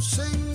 sing.